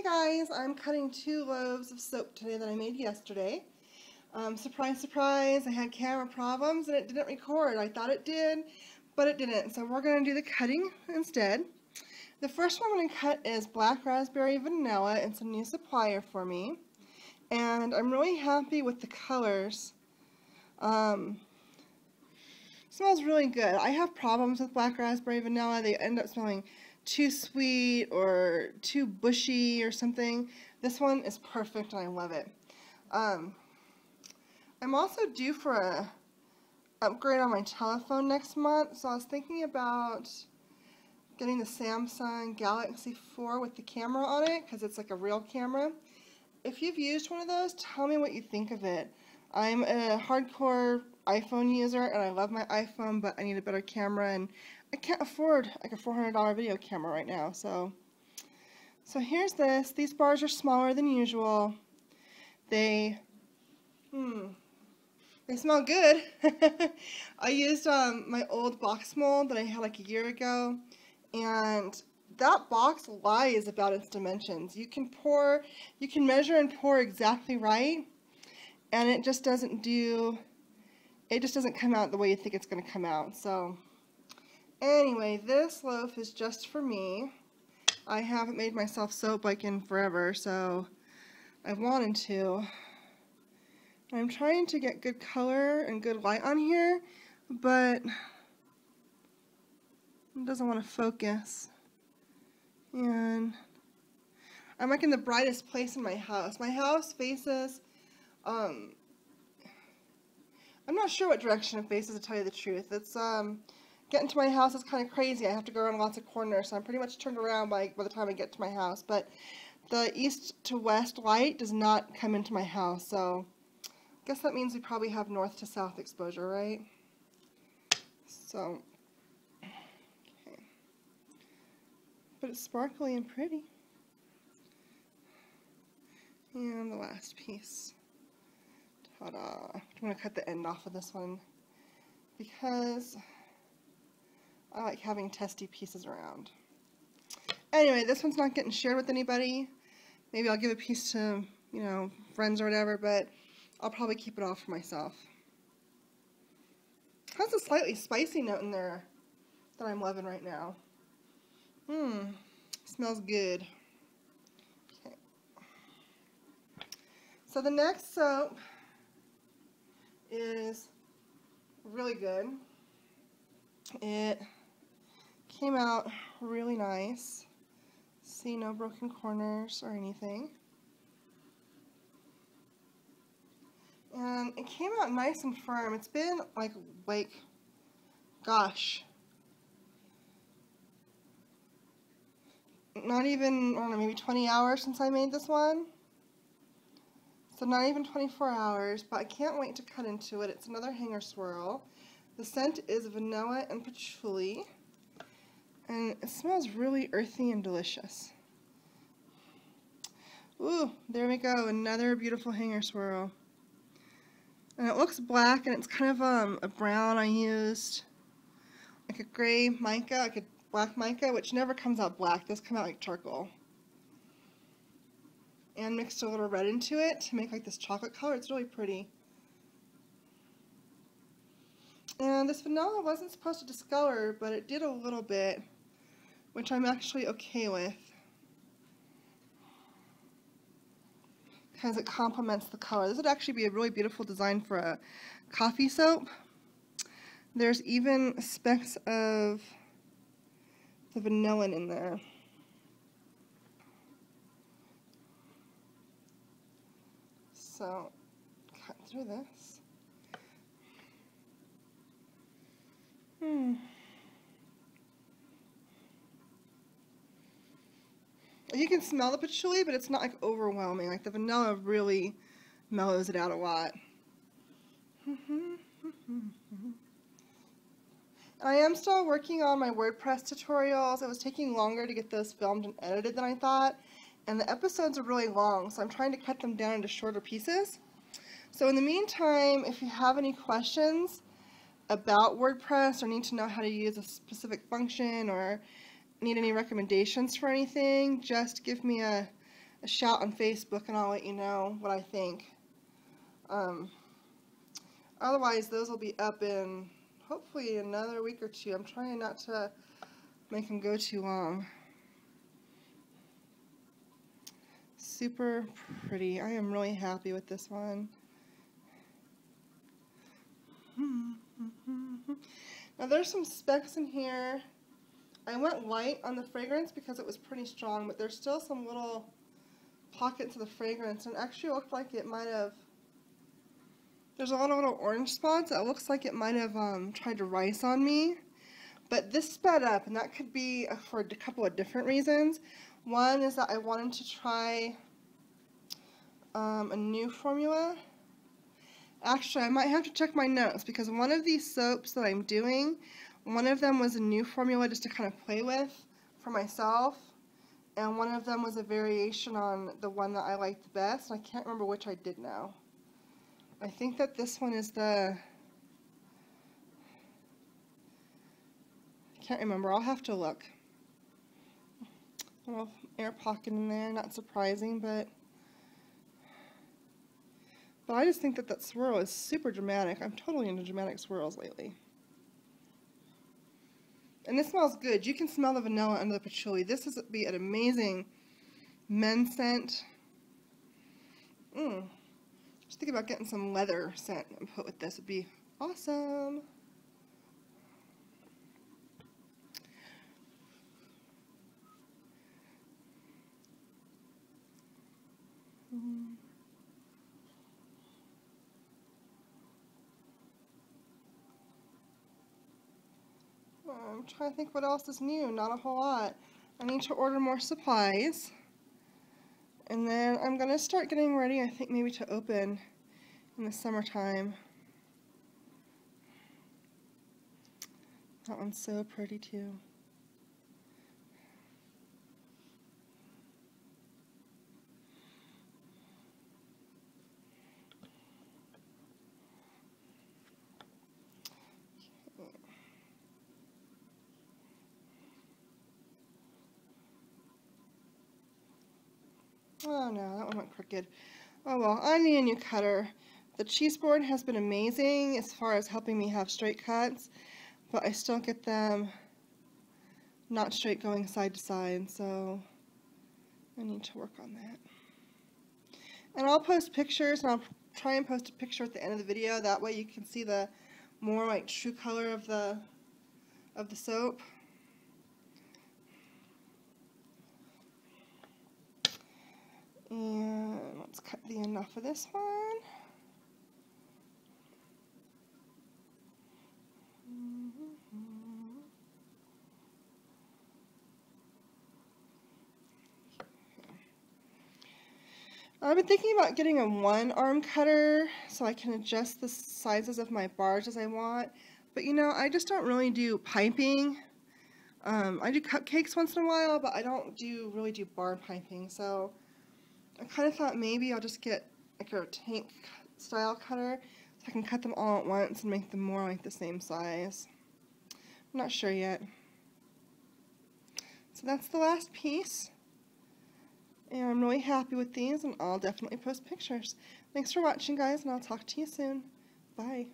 Hey guys, I'm cutting two loaves of soap today that I made yesterday. Um, surprise, surprise, I had camera problems and it didn't record. I thought it did, but it didn't. So we're going to do the cutting instead. The first one I'm going to cut is Black Raspberry Vanilla. It's a new supplier for me. And I'm really happy with the colors. Um, smells really good. I have problems with Black Raspberry Vanilla. They end up smelling too sweet or too bushy or something. This one is perfect and I love it. Um, I'm also due for a upgrade on my telephone next month, so I was thinking about getting the Samsung Galaxy 4 with the camera on it because it's like a real camera. If you've used one of those, tell me what you think of it. I'm a hardcore iPhone user and I love my iPhone, but I need a better camera and I can't afford like a $400 video camera right now. So, so here's this. These bars are smaller than usual. They, hmm, they smell good. I used um, my old box mold that I had like a year ago, and that box lies about its dimensions. You can pour, you can measure and pour exactly right, and it just doesn't do, it just doesn't come out the way you think it's going to come out. So. Anyway, this loaf is just for me. I haven't made myself soap like in forever, so I wanted to. I'm trying to get good color and good light on here, but it doesn't want to focus. And I'm like in the brightest place in my house. My house faces, um, I'm not sure what direction it faces to tell you the truth. It's, um, getting to my house is kind of crazy. I have to go around lots of corners, so I'm pretty much turned around by, by the time I get to my house. But the east to west light does not come into my house, so I guess that means we probably have north to south exposure, right? So, okay. But it's sparkly and pretty. And the last piece. Ta-da. I'm going to cut the end off of this one because I like having testy pieces around. Anyway, this one's not getting shared with anybody. Maybe I'll give a piece to, you know, friends or whatever, but I'll probably keep it all for myself. Has a slightly spicy note in there that I'm loving right now. Mmm, smells good. Okay. So the next soap is really good. It Came out really nice. See, no broken corners or anything. And it came out nice and firm. It's been like, like, gosh, not even, I don't know, maybe 20 hours since I made this one. So not even 24 hours, but I can't wait to cut into it. It's another hanger swirl. The scent is vanilla and patchouli. And it smells really earthy and delicious. Ooh, there we go, another beautiful hanger swirl. And it looks black and it's kind of um, a brown I used. Like a gray mica, like a black mica, which never comes out black. Does come out like charcoal. And mixed a little red into it to make like this chocolate color. It's really pretty. And this vanilla wasn't supposed to discolor, but it did a little bit which I'm actually okay with because it complements the color. This would actually be a really beautiful design for a coffee soap. There's even specks of the vanillin in there. So, cut through this. Hmm. You can smell the patchouli, but it's not like overwhelming. Like the vanilla really mellows it out a lot. I am still working on my WordPress tutorials. It was taking longer to get those filmed and edited than I thought. And the episodes are really long, so I'm trying to cut them down into shorter pieces. So in the meantime, if you have any questions about WordPress or need to know how to use a specific function or need any recommendations for anything, just give me a, a shout on Facebook and I'll let you know what I think. Um, otherwise, those will be up in hopefully another week or two. I'm trying not to make them go too long. Super pretty. I am really happy with this one. Now there's some specks in here. I went light on the fragrance because it was pretty strong, but there's still some little pockets of the fragrance, and actually looked like it might have, there's a lot of little orange spots. It looks like it might have um, tried to rice on me. But this sped up, and that could be for a couple of different reasons. One is that I wanted to try um, a new formula. Actually, I might have to check my notes because one of these soaps that I'm doing, one of them was a new formula just to kind of play with for myself. And one of them was a variation on the one that I liked the best. I can't remember which I did now. I think that this one is the... I can't remember. I'll have to look. A little air pocket in there, not surprising, but... But I just think that that swirl is super dramatic. I'm totally into dramatic swirls lately. And this smells good. You can smell the vanilla under the patchouli. This would be an amazing men scent. Mmm. Just think about getting some leather scent and put with this. Would be awesome. I'm trying to think what else is new. Not a whole lot. I need to order more supplies. And then I'm going to start getting ready, I think maybe to open in the summertime. That one's so pretty too. Oh no, that one went crooked. Oh well, I need a new cutter. The cheese board has been amazing as far as helping me have straight cuts, but I still get them not straight going side to side, so I need to work on that. And I'll post pictures, and I'll try and post a picture at the end of the video. That way you can see the more like true color of the of the soap. And let's cut the end off of this one. I've been thinking about getting a one arm cutter so I can adjust the sizes of my bars as I want. But you know, I just don't really do piping. Um, I do cupcakes once in a while, but I don't do really do bar piping. So I kind of thought maybe I'll just get like a tank style cutter so I can cut them all at once and make them more like the same size. I'm not sure yet. So that's the last piece. And I'm really happy with these and I'll definitely post pictures. Thanks for watching guys and I'll talk to you soon. Bye.